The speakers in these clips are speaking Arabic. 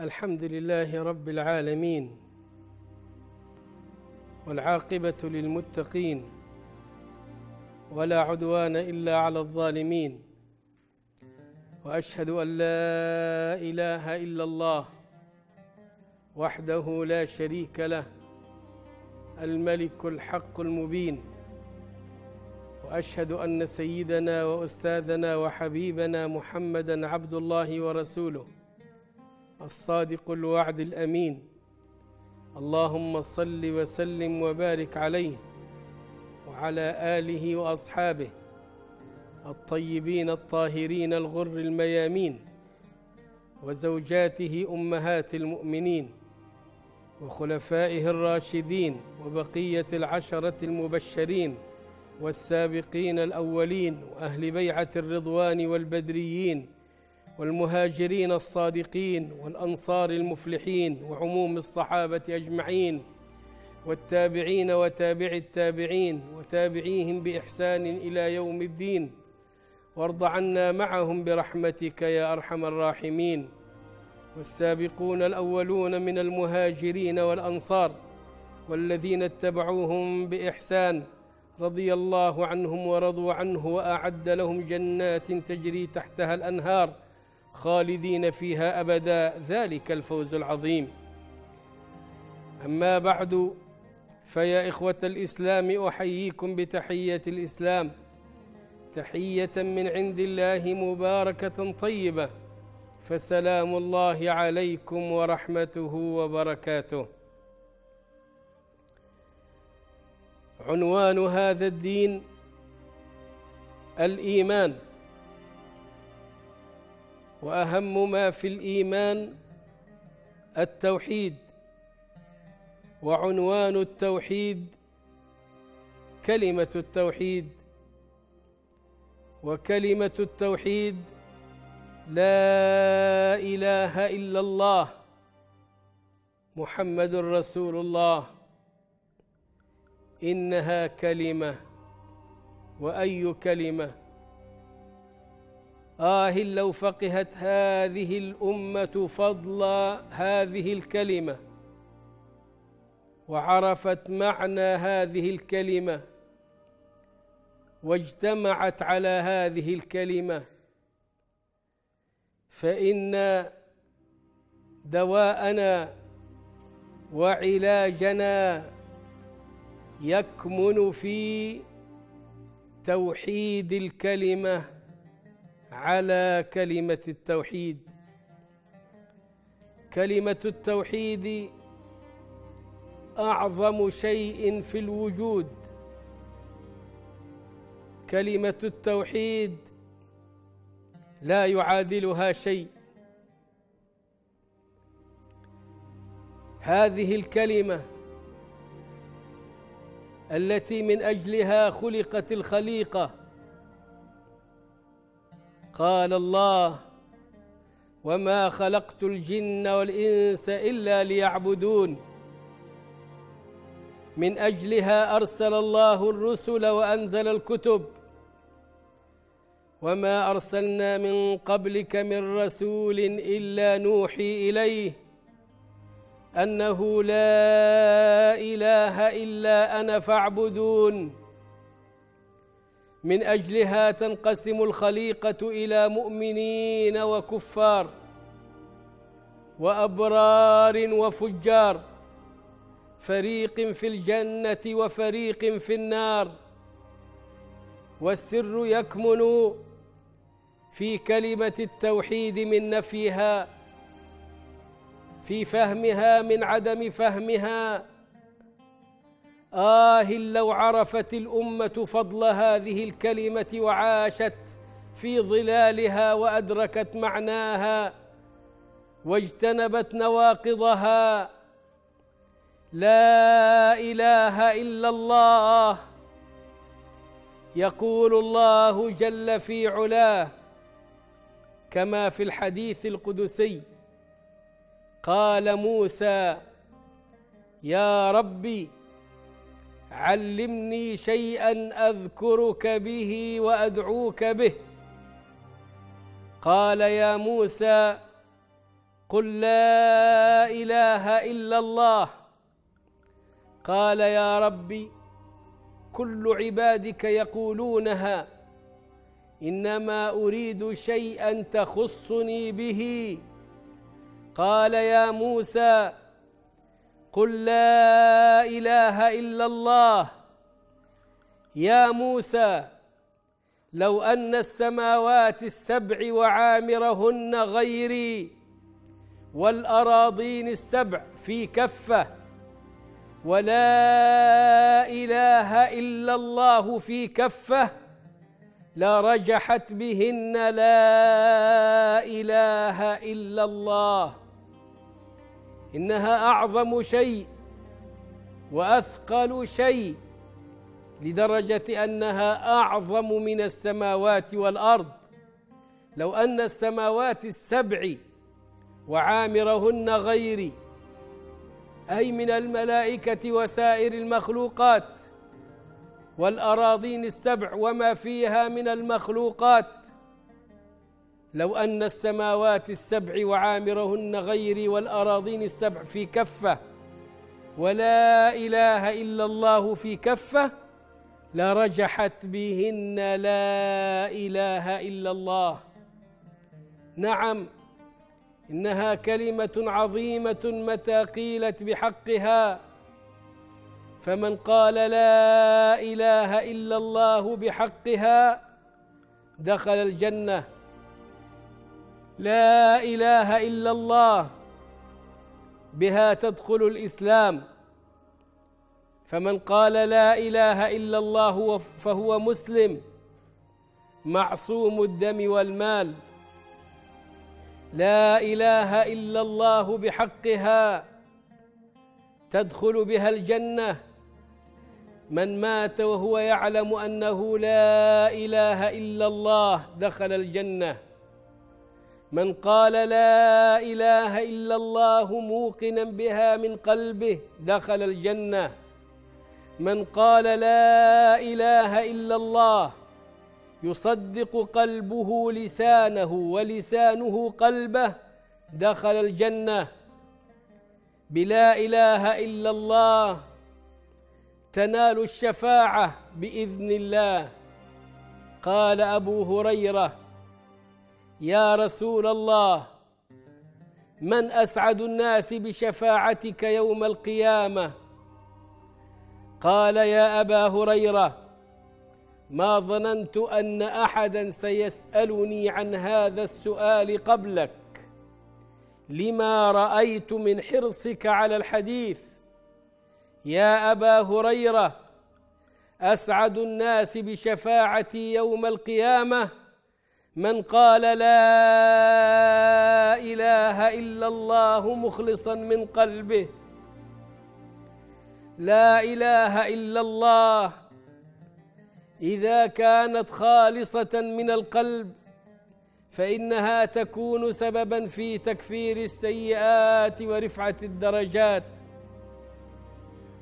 الحمد لله رب العالمين والعاقبة للمتقين ولا عدوان إلا على الظالمين وأشهد أن لا إله إلا الله وحده لا شريك له الملك الحق المبين وأشهد أن سيدنا وأستاذنا وحبيبنا محمدا عبد الله ورسوله. الصادق الوعد الأمين. اللهم صل وسلم وبارك عليه وعلى آله وأصحابه الطيبين الطاهرين الغر الميامين وزوجاته أمهات المؤمنين وخلفائه الراشدين وبقية العشرة المبشرين والسابقين الأولين وأهل بيعة الرضوان والبدريين والمهاجرين الصادقين والأنصار المفلحين وعموم الصحابة أجمعين والتابعين وتابع التابعين وتابعيهم بإحسان إلى يوم الدين وارض عنا معهم برحمتك يا أرحم الراحمين والسابقون الأولون من المهاجرين والأنصار والذين اتبعوهم بإحسان رضي الله عنهم ورضوا عنه وأعد لهم جنات تجري تحتها الأنهار خالدين فيها أبدا ذلك الفوز العظيم. أما بعد فيا إخوة الإسلام أحييكم بتحية الإسلام. تحية من عند الله مباركة طيبة. فسلام الله عليكم ورحمته وبركاته. عنوان هذا الدين الإيمان. وأهم ما في الإيمان التوحيد وعنوان التوحيد كلمة التوحيد. وكلمة التوحيد لا إله إلا الله محمد رسول الله. إنها كلمة وأي كلمة؟ آه لو فقهت هذه الأمة فضل هذه الكلمة وعرفت معنى هذه الكلمة واجتمعت على هذه الكلمة فإن دواءنا وعلاجنا يكمن في توحيد الكلمة. على كلمة التوحيد. كلمة التوحيد أعظم شيء في الوجود. كلمة التوحيد لا يعادلها شيء. هذه الكلمة التي من أجلها خلقت الخليقة قال الله وما خلقت الجن والإنس إلا ليعبدون. من أجلها أرسل الله الرسل وأنزل الكتب. وما أرسلنا من قبلك من رسول إلا نوحي إليه. أنه لا إله إلا أنا فاعبدون. من أجلها تنقسم الخليقة إلى مؤمنين وكفار وأبرار وفجار فريق في الجنة وفريق في النار. والسر يكمن في كلمة التوحيد من نفيها في فهمها من عدم فهمها. آه لو عرفت الأمة فضل هذه الكلمة وعاشت في ظلالها وأدركت معناها واجتنبت نواقضها. لا إله إلا الله يقول الله جل في علاه كما في الحديث القدسي. قال موسى يا ربي علمني شيئا أذكرك به وأدعوك به. قال يا موسى قل لا إله إلا الله. قال يا ربي كل عبادك يقولونها إنما أريد شيئا تخصني به. قال يا موسى قل لا إله إلا الله. يا موسى لو أن السماوات السبع وعامرهن غيري والأراضين السبع في كفة ولا إله إلا الله في كفة لرجحت بهن لا إله إلا الله. إنها أعظم شيء وأثقل شيء لدرجة أنها أعظم من السماوات والأرض. لو أن السماوات السبع وعامرهن غيري أي من الملائكة وسائر المخلوقات والأراضين السبع وما فيها من المخلوقات لو أن السماوات السبع وعامرهن غيري والأراضين السبع في كفة ولا إله إلا الله في كفة لرجحت بهن لا إله إلا الله. نعم إنها كلمة عظيمة متى قيلت بحقها. فمن قال لا إله إلا الله بحقها دخل الجنة. لا إله إلا الله بها تدخل الإسلام. فمن قال لا إله إلا الله فهو مسلم معصوم الدم والمال. لا إله إلا الله بحقها تدخل بها الجنة. من مات وهو يعلم أنه لا إله إلا الله دخل الجنة. من قال لا إله إلا الله موقنا بها من قلبه دخل الجنة. من قال لا إله إلا الله يصدق قلبه لسانه ولسانه قلبه دخل الجنة. بلا إله إلا الله تنال الشفاعة بإذن الله. قال أبو هريرة يا رسول الله من أسعد الناس بشفاعتك يوم القيامة؟ قال يا أبا هريرة ما ظننت أن أحدا سيسألني عن هذا السؤال قبلك. لما رأيت من حرصك على الحديث يا أبا هريرة أسعد الناس بشفاعتي يوم القيامة؟ من قال لا إله إلا الله مخلصا من قلبه. لا إله إلا الله. إذا كانت خالصة من القلب فإنها تكون سببا في تكفير السيئات ورفعة الدرجات.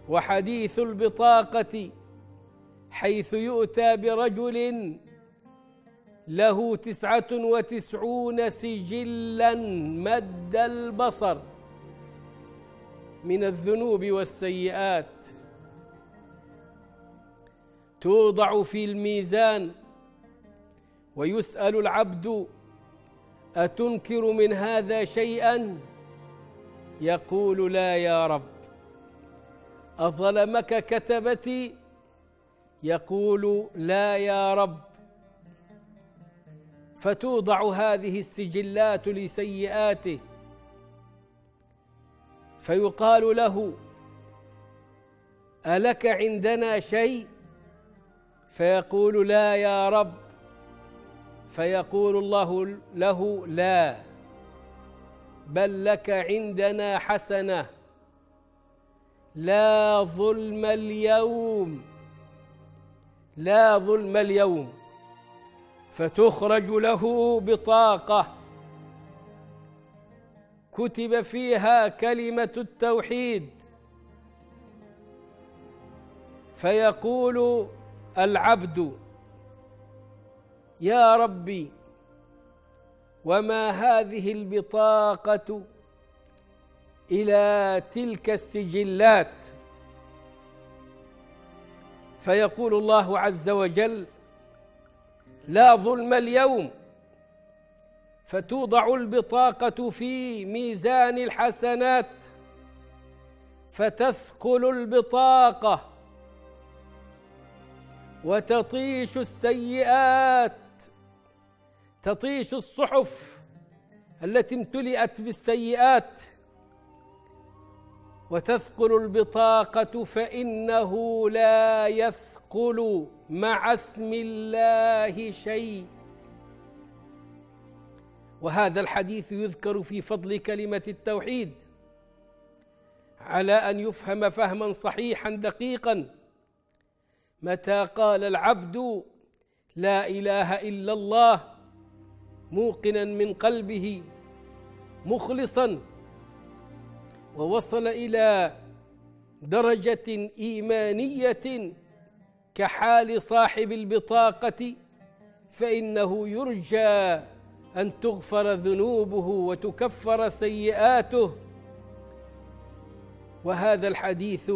وحديث البطاقة حيث يؤتى برجل له تسعة وتسعون سجلا مد البصر من الذنوب والسيئات. توضع في الميزان ويسأل العبد أتنكر من هذا شيئا؟ يقول لا يا رب. أظلمك كتبتي؟ يقول لا يا رب. فتوضع هذه السجلات لسيئاته. فيقال له ألك عندنا شيء؟ فيقول لا يا رب. فيقول الله له لا. بل لك عندنا حسنة. لا ظلم اليوم. لا ظلم اليوم. فتخرج له بطاقة. كتب فيها كلمة التوحيد. فيقول العبد يا ربي وما هذه البطاقة إلى تلك السجلات؟ فيقول الله عز وجل لا ظلم اليوم فتوضع البطاقة في ميزان الحسنات فتثقل البطاقة وتطيش السيئات تطيش الصحف التي امتلئت بالسيئات وتثقل البطاقة فإنه لا يثقل. مع اسم الله شيء. وهذا الحديث يذكر في فضل كلمة التوحيد على أن يفهم فهما صحيحا دقيقا. متى قال العبد لا إله إلا الله موقنا من قلبه مخلصا ووصل إلى درجة إيمانية كحال صاحب البطاقة فإنه يرجى أن تغفر ذنوبه وتكفر سيئاته. وهذا الحديث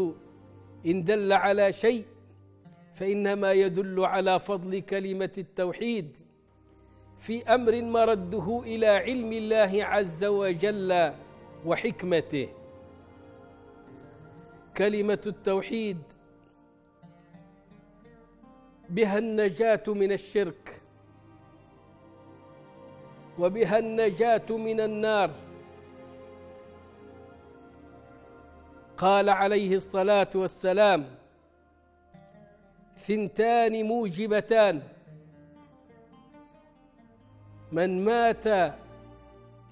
إن دل على شيء فإنما يدل على فضل كلمة التوحيد. في أمر مرده إلى علم الله عز وجل وحكمته. كلمة التوحيد بها النجاة من الشرك وبها النجاة من النار. قال عليه الصلاة والسلام ثنتان موجبتان. من مات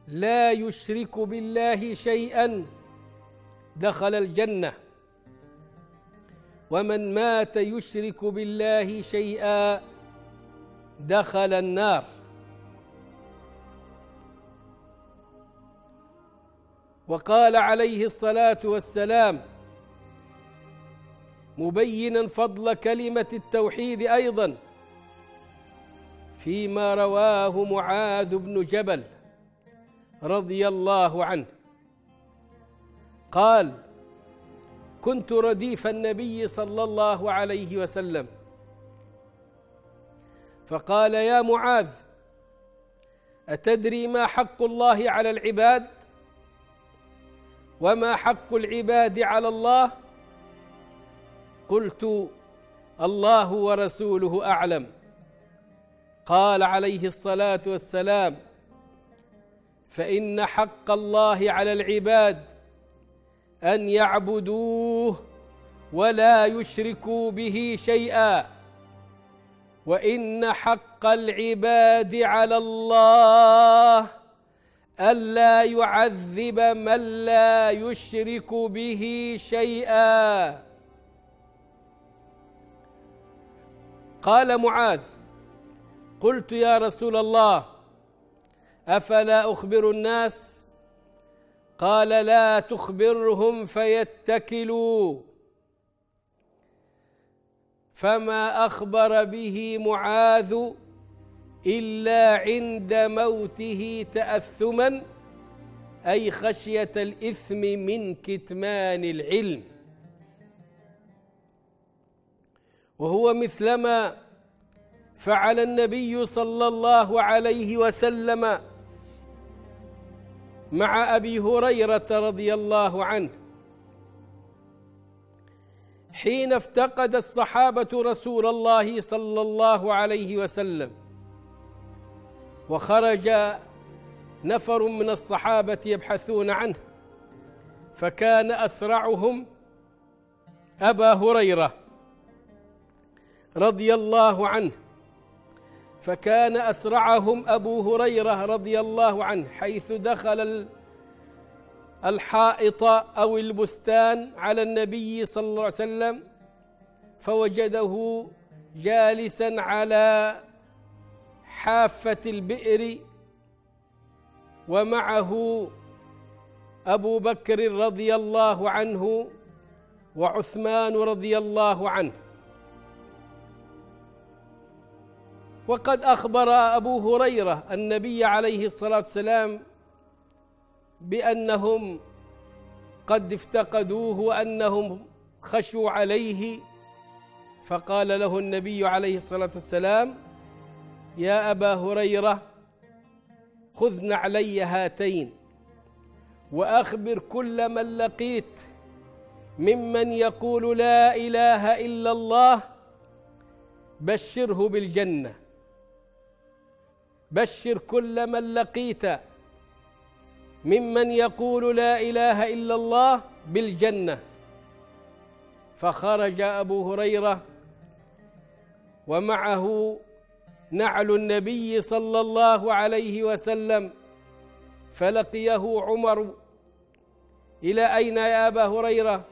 لا يشرك بالله شيئا دخل الجنة. ومن مات يشرك بالله شيئا دخل النار. وقال عليه الصلاة والسلام مبينا فضل كلمة التوحيد أيضا فيما رواه معاذ بن جبل رضي الله عنه. قال كنت رديف النبي صلى الله عليه وسلم. فقال يا معاذ أتدري ما حق الله على العباد؟ وما حق العباد على الله؟ قلت الله ورسوله أعلم. قال عليه الصلاة والسلام فإن حق الله على العباد أن يعبدوه ولا يشركوا به شيئا. وإن حق العباد على الله ألا يعذب من لا يشرك به شيئا. قال معاذ قلت يا رسول الله أفلا أخبر الناس قال لا تخبرهم فيتكلوا. فما أخبر به معاذ إلا عند موته تأثما أي خشية الإثم من كتمان العلم. وهو مثلما فعل النبي صلى الله عليه وسلم مع أبي هريرة رضي الله عنه. حين افتقد الصحابة رسول الله صلى الله عليه وسلم وخرج نفر من الصحابة يبحثون عنه فكان أسرعهم أبا هريرة رضي الله عنه. فكان أسرعهم أبو هريرة رضي الله عنه حيث دخل الحائط أو البستان على النبي صلى الله عليه وسلم فوجده جالسا على حافة البئر ومعه أبو بكر رضي الله عنه وعثمان رضي الله عنه. وقد أخبر أبو هريرة النبي عليه الصلاة والسلام بأنهم قد افتقدوه أنهم خشوا عليه. فقال له النبي عليه الصلاة والسلام يا أبا هريرة خذ نعلي هاتين وأخبر كل من لقيت ممن يقول لا إله إلا الله بشره بالجنة. بشر كل من لقيت ممن يقول لا إله إلا الله بالجنة. فخرج أبو هريرة ومعه نعل النبي صلى الله عليه وسلم فلقيه عمر إلى أين يا أبا هريرة؟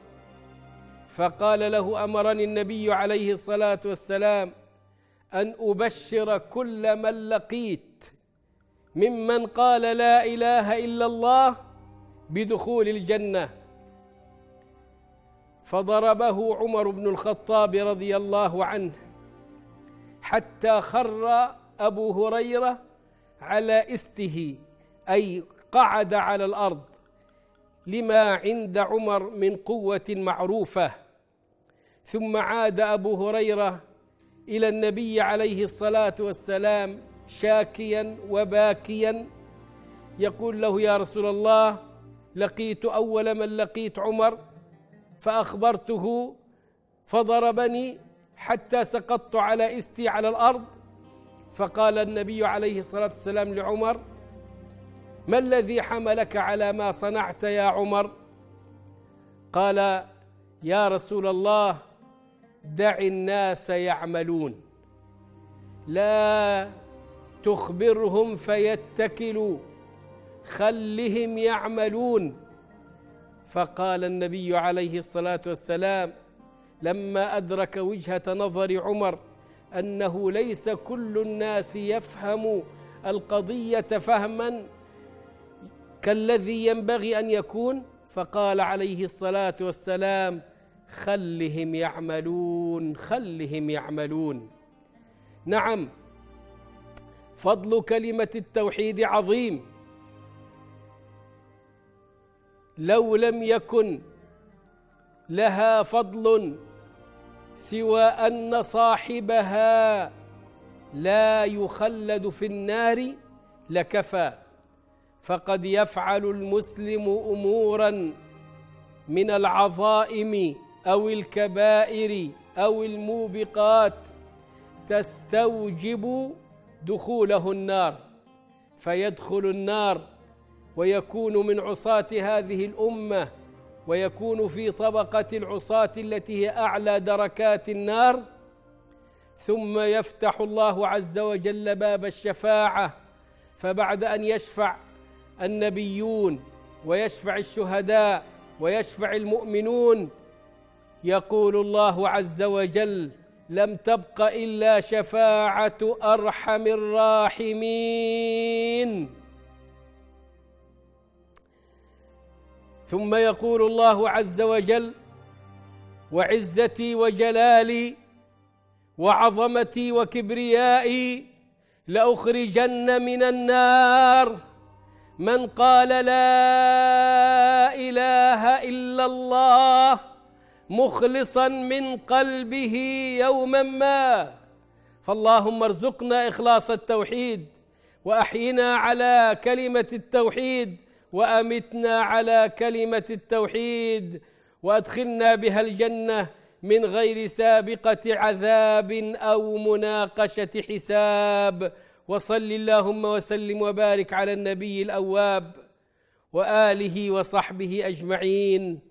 فقال له أمرني النبي عليه الصلاة والسلام أن أبشر كل من لقيت ممن قال لا إله إلا الله بدخول الجنة. فضربه عمر بن الخطاب رضي الله عنه حتى خر أبو هريرة على إسته أي قعد على الأرض لما عند عمر من قوة معروفة. ثم عاد أبو هريرة إلى النبي عليه الصلاة والسلام شاكيا وباكيا. يقول له يا رسول الله لقيت أول من لقيت عمر فأخبرته فضربني حتى سقطت على إستي على الأرض. فقال النبي عليه الصلاة والسلام لعمر ما الذي حملك على ما صنعت يا عمر؟ قال يا رسول الله دع الناس يعملون. لا تخبرهم فيتكلوا خلهم يعملون. فقال النبي عليه الصلاة والسلام لما أدرك وجهة نظر عمر أنه ليس كل الناس يفهم القضية فهما كالذي ينبغي أن يكون فقال عليه الصلاة والسلام خلهم يعملون خلهم يعملون. نعم فضل كلمة التوحيد عظيم. لو لم يكن لها فضل سوى أن صاحبها لا يخلد في النار لكفى. فقد يفعل المسلم امورا من العظائم أو الكبائر أو الموبقات تستوجب دخوله النار فيدخل النار ويكون من عصاة هذه الأمة ويكون في طبقة العصاة التي هي أعلى دركات النار. ثم يفتح الله عز وجل باب الشفاعة فبعد أن يشفع النبيون ويشفع الشهداء ويشفع المؤمنون يقول الله عز وجل لم تبق إلا شفاعة أرحم الراحمين ثم يقول الله عز وجل وعزتي وجلالي وعظمتي وكبريائي لأخرجن من النار. من قال لا إله إلا الله مخلصا من قلبه يوما ما. فاللهم ارزقنا إخلاص التوحيد وأحينا على كلمة التوحيد وأمتنا على كلمة التوحيد وأدخلنا بها الجنة من غير سابقة عذاب أو مناقشة حساب. وصل اللهم وسلم وبارك على النبي الأواب وآله وصحبه أجمعين.